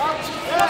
Vamos!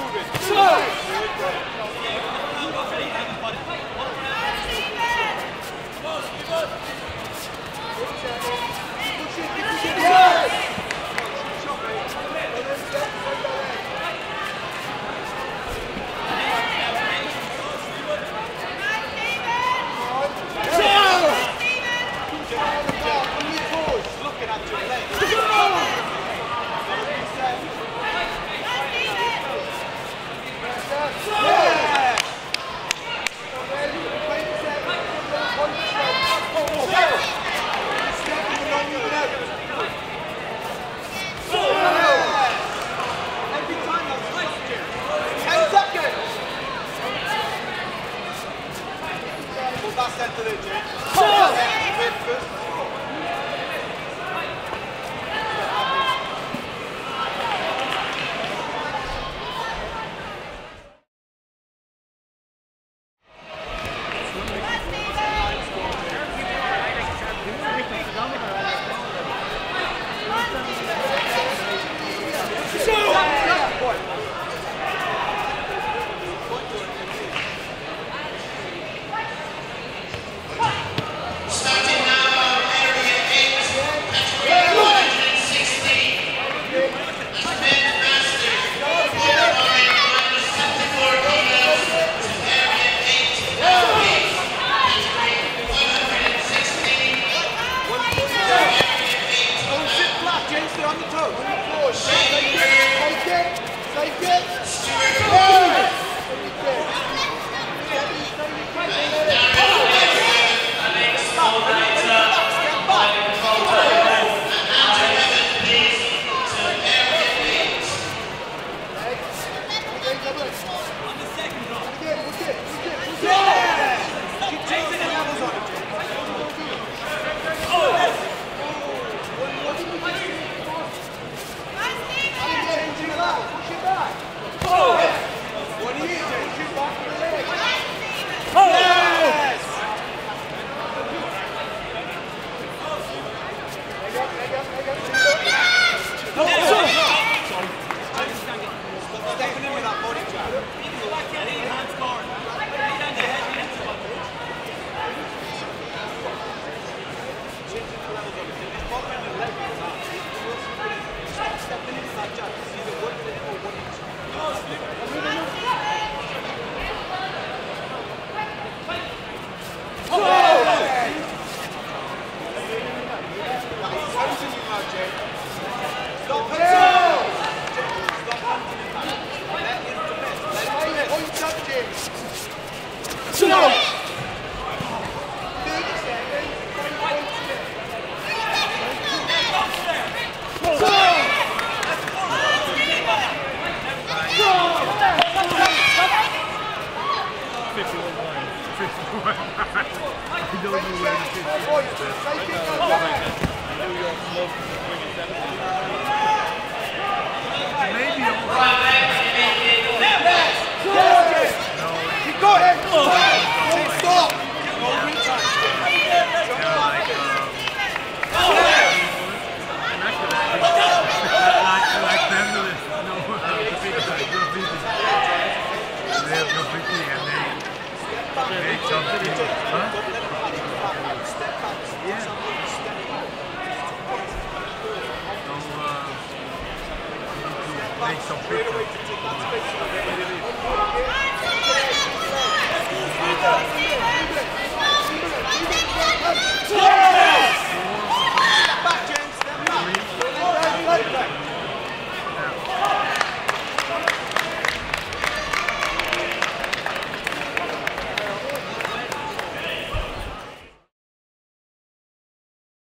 Move it. Move it. After they 51 51. I don't know where the 51 is. I know. New York love swinging 70. Maybe a find some people.